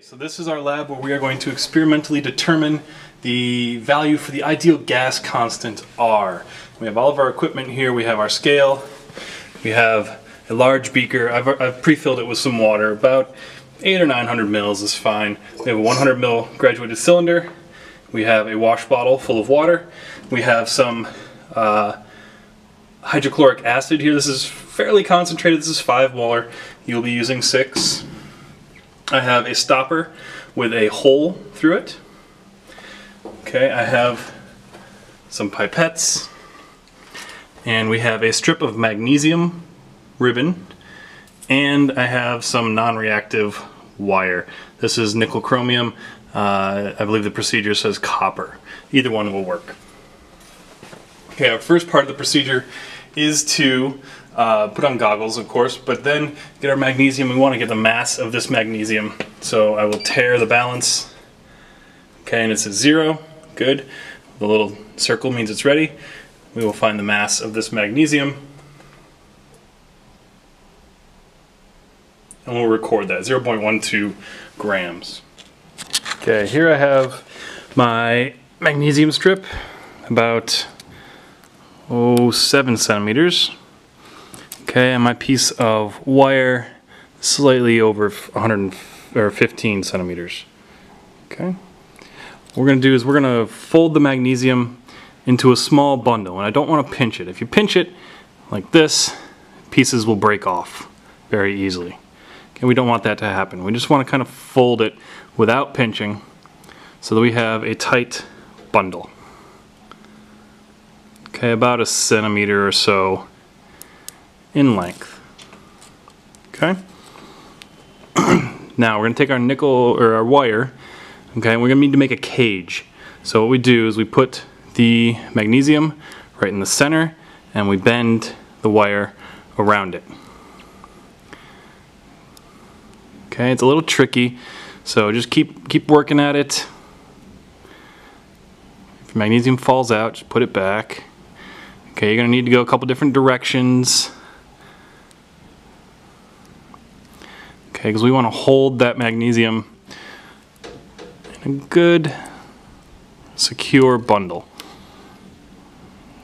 So this is our lab where we are going to experimentally determine the value for the ideal gas constant R. We have all of our equipment here. We have our scale. We have a large beaker. I've, I've pre-filled it with some water. About eight or 900 mils is fine. We have a 100 mil graduated cylinder. We have a wash bottle full of water. We have some uh, hydrochloric acid here. This is fairly concentrated. This is five molar. You'll be using six. I have a stopper with a hole through it. Okay, I have some pipettes and we have a strip of magnesium ribbon and I have some non-reactive wire. This is nickel chromium. Uh, I believe the procedure says copper. Either one will work. Okay, our first part of the procedure is to uh, put on goggles, of course, but then get our magnesium. We want to get the mass of this magnesium. So I will tare the balance. Okay, and it says zero. Good. The little circle means it's ready. We will find the mass of this magnesium. And we'll record that, 0.12 grams. Okay, here I have my magnesium strip, about oh, seven centimeters. Okay, and my piece of wire slightly over 100 or 15 centimeters. Okay. What we're going to do is we're going to fold the magnesium into a small bundle, and I don't want to pinch it. If you pinch it like this, pieces will break off very easily. Okay, we don't want that to happen. We just want to kind of fold it without pinching so that we have a tight bundle. Okay, about a centimeter or so in length. Okay. now we're going to take our nickel or our wire, okay, and we're going to need to make a cage. So what we do is we put the magnesium right in the center and we bend the wire around it. Okay, it's a little tricky, so just keep keep working at it. If magnesium falls out, just put it back. Okay, you're gonna need to go a couple different directions. Okay, because we want to hold that magnesium in a good, secure bundle.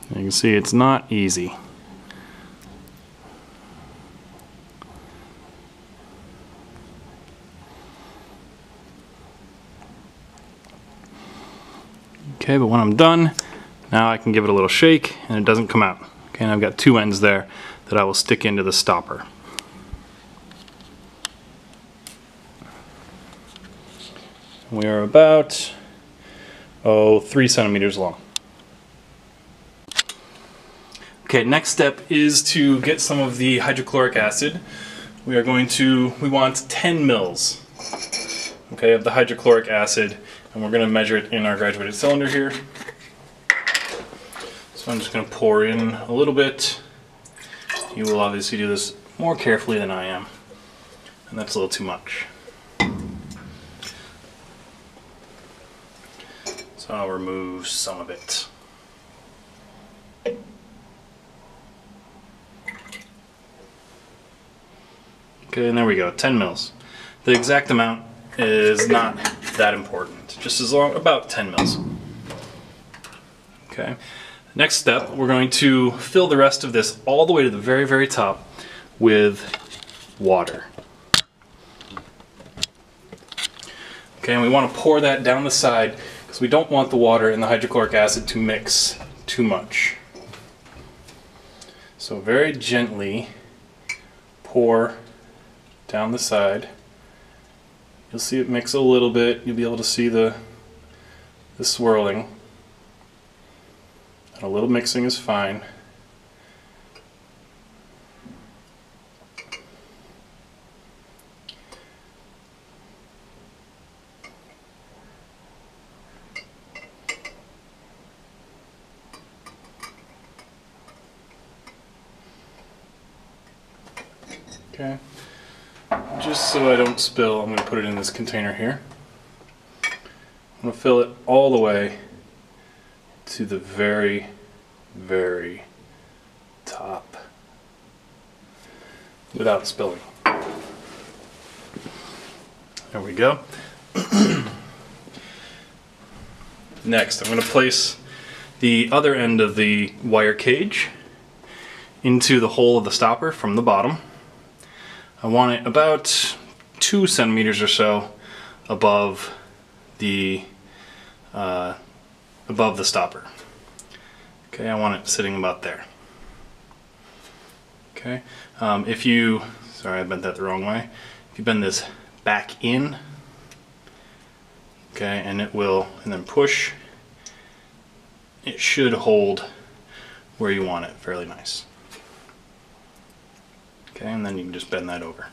You can see it's not easy. Okay, but when I'm done, now I can give it a little shake and it doesn't come out. Okay, and I've got two ends there that I will stick into the stopper. We are about, oh, three centimeters long. Okay, next step is to get some of the hydrochloric acid. We are going to, we want 10 mils, okay, of the hydrochloric acid, and we're going to measure it in our graduated cylinder here. So I'm just going to pour in a little bit. You will obviously do this more carefully than I am, and that's a little too much. So I'll remove some of it. Okay, and there we go, 10 mils. The exact amount is not that important, just as long, about 10 mils. Okay, next step, we're going to fill the rest of this all the way to the very, very top with water. Okay, and we want to pour that down the side because we don't want the water and the hydrochloric acid to mix too much. So very gently pour down the side. You'll see it mix a little bit. You'll be able to see the, the swirling. And a little mixing is fine. Okay. Just so I don't spill, I'm going to put it in this container here. I'm going to fill it all the way to the very, very top without spilling. There we go. Next, I'm going to place the other end of the wire cage into the hole of the stopper from the bottom. I want it about two centimeters or so above the uh, above the stopper. Okay, I want it sitting about there. Okay, um, if you, sorry I bent that the wrong way. If you bend this back in, okay, and it will, and then push, it should hold where you want it fairly nice. Okay, and then you can just bend that over.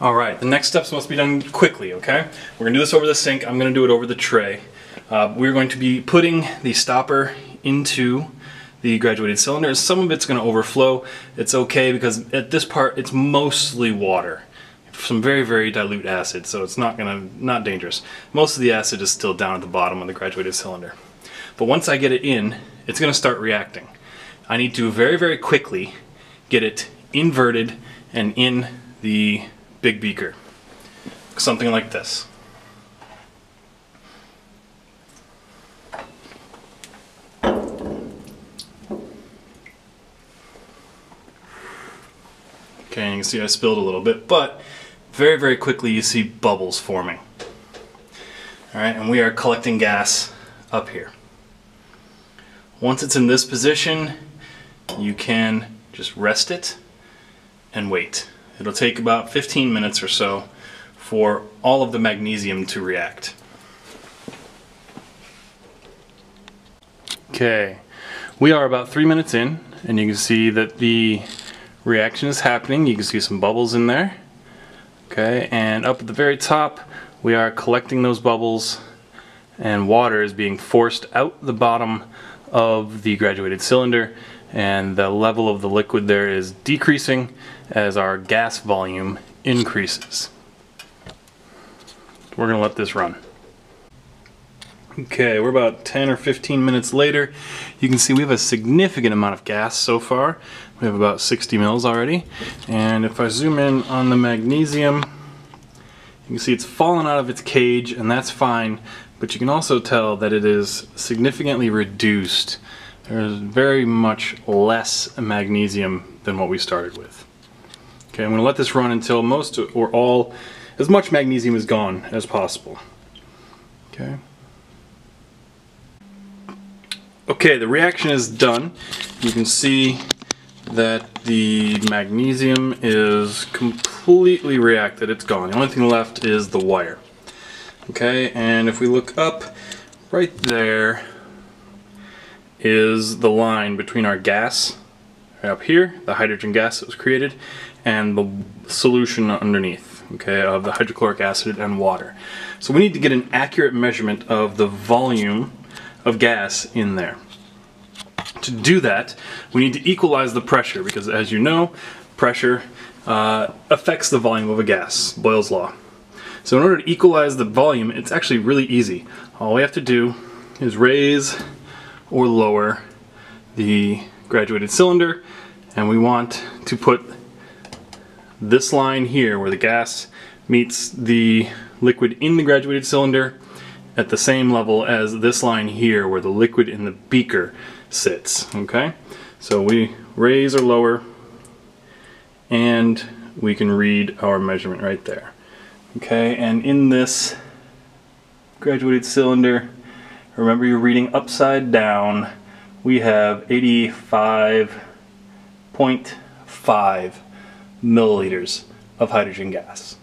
All right, the next steps must be done quickly, okay? We're gonna do this over the sink. I'm gonna do it over the tray. Uh, we're going to be putting the stopper into the graduated cylinder. Some of it's gonna overflow. It's okay because at this part, it's mostly water. Some very, very dilute acid, so it's not gonna, not dangerous. Most of the acid is still down at the bottom of the graduated cylinder. But once I get it in, it's gonna start reacting. I need to very, very quickly get it inverted and in the big beaker. Something like this. Okay, you can see I spilled a little bit, but very, very quickly you see bubbles forming. All right, and we are collecting gas up here. Once it's in this position, you can just rest it and wait. It'll take about 15 minutes or so for all of the magnesium to react. Okay, we are about three minutes in and you can see that the reaction is happening. You can see some bubbles in there. Okay, and up at the very top we are collecting those bubbles and water is being forced out the bottom of the graduated cylinder and the level of the liquid there is decreasing as our gas volume increases. We're going to let this run. Okay, we're about 10 or 15 minutes later. You can see we have a significant amount of gas so far. We have about 60 mils already. And if I zoom in on the magnesium, you can see it's fallen out of its cage and that's fine, but you can also tell that it is significantly reduced there's very much less magnesium than what we started with. Okay, I'm to let this run until most or all, as much magnesium is gone as possible. Okay. Okay, the reaction is done. You can see that the magnesium is completely reacted. It's gone. The only thing left is the wire. Okay, and if we look up right there, is the line between our gas up here, the hydrogen gas that was created, and the solution underneath, okay, of the hydrochloric acid and water. So we need to get an accurate measurement of the volume of gas in there. To do that, we need to equalize the pressure because as you know, pressure uh, affects the volume of a gas, Boyle's law. So in order to equalize the volume, it's actually really easy. All we have to do is raise or lower the graduated cylinder and we want to put this line here where the gas meets the liquid in the graduated cylinder at the same level as this line here where the liquid in the beaker sits okay so we raise or lower and we can read our measurement right there okay and in this graduated cylinder Remember you're reading upside down. We have 85.5 milliliters of hydrogen gas.